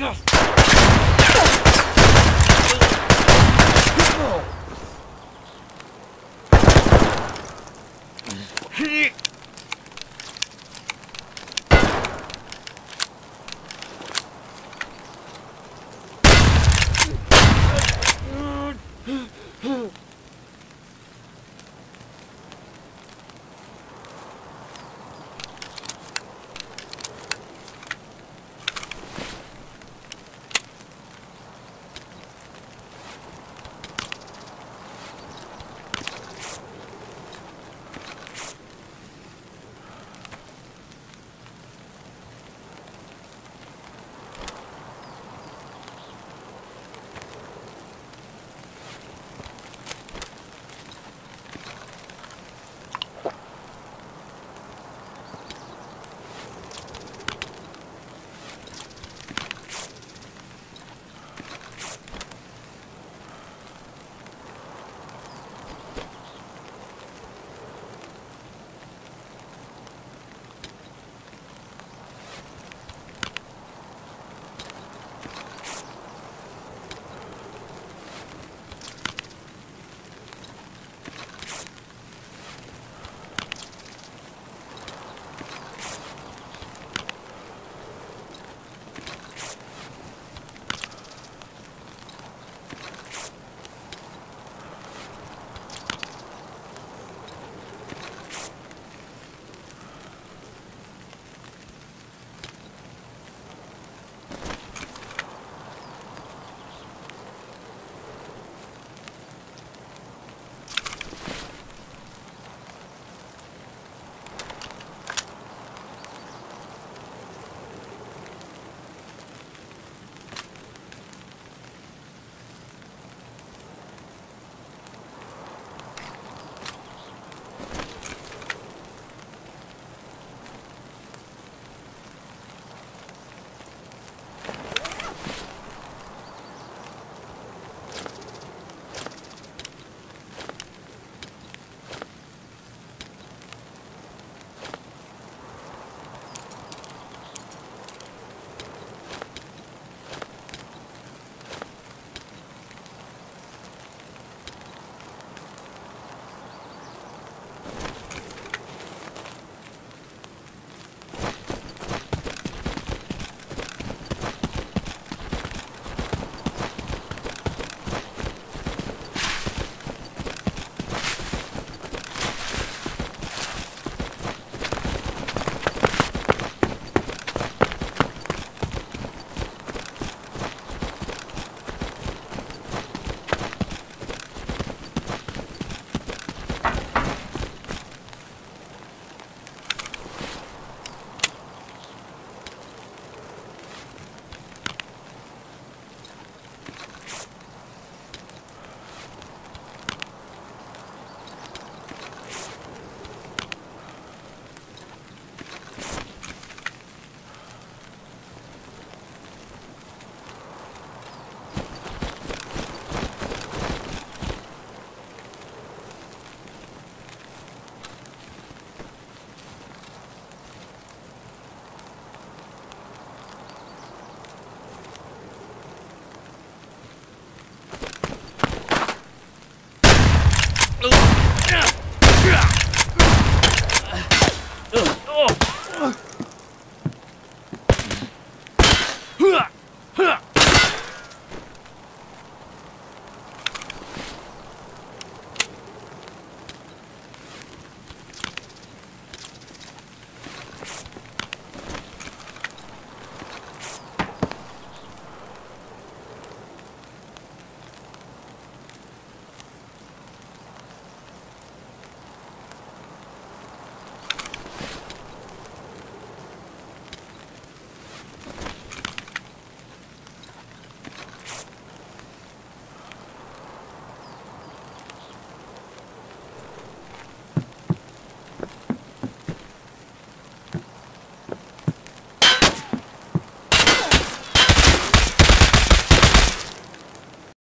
He